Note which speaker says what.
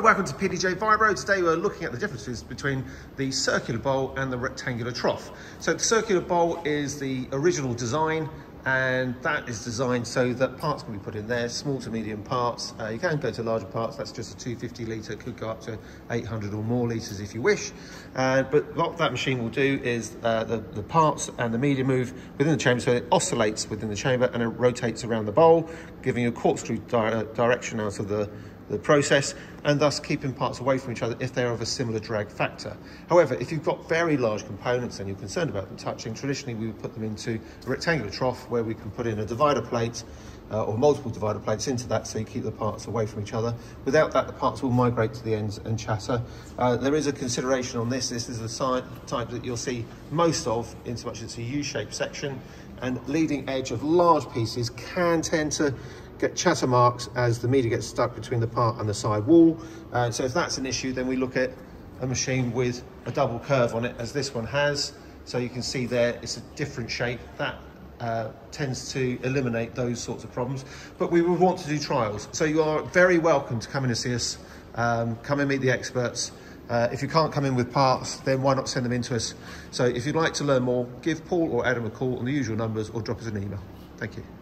Speaker 1: welcome to PDJ Vibro. Today we're looking at the differences between the circular bowl and the rectangular trough. So the circular bowl is the original design and that is designed so that parts can be put in there, small to medium parts. Uh, you can go to larger parts, that's just a 250 litre, could go up to 800 or more litres if you wish. Uh, but what that machine will do is uh, the, the parts and the media move within the chamber, so it oscillates within the chamber and it rotates around the bowl, giving you a corkscrew di direction out of the the process and thus keeping parts away from each other if they're of a similar drag factor. However, if you've got very large components and you're concerned about them touching, traditionally we would put them into a rectangular trough where we can put in a divider plate uh, or multiple divider plates into that so you keep the parts away from each other. Without that, the parts will migrate to the ends and chatter. Uh, there is a consideration on this. This is the side, type that you'll see most of in so much as it's a U-shaped section and leading edge of large pieces can tend to get chatter marks as the media gets stuck between the part and the side wall. Uh, so if that's an issue, then we look at a machine with a double curve on it, as this one has. So you can see there, it's a different shape. That uh, tends to eliminate those sorts of problems. But we would want to do trials. So you are very welcome to come in and see us, um, come and meet the experts. Uh, if you can't come in with parts, then why not send them in to us? So if you'd like to learn more, give Paul or Adam a call on the usual numbers or drop us an email. Thank you.